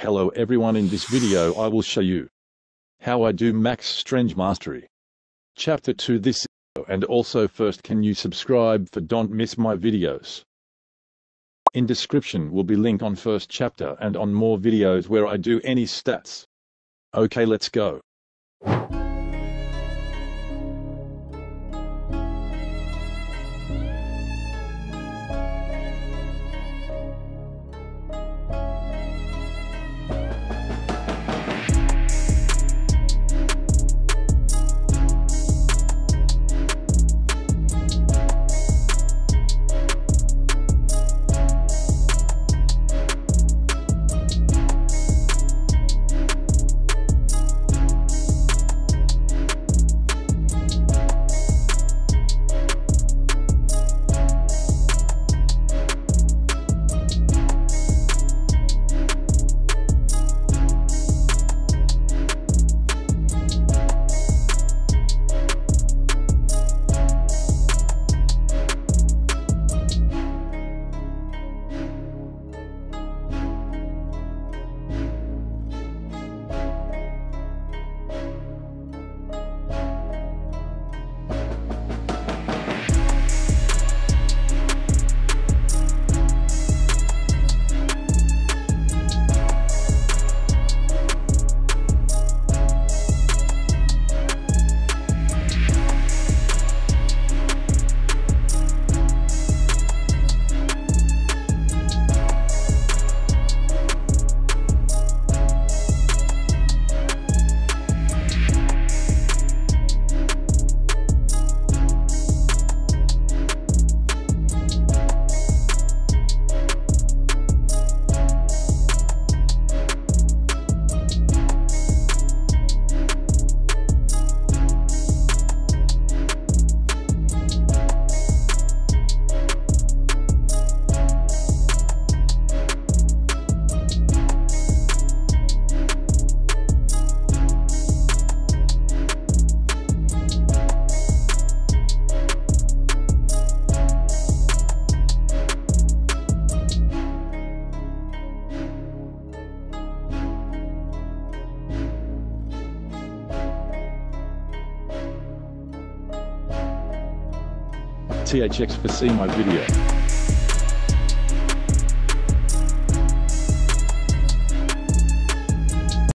Hello everyone in this video I will show you how I do max strange mastery. Chapter 2 this and also first can you subscribe for don't miss my videos. In description will be link on first chapter and on more videos where I do any stats. Okay let's go. THX for see my video.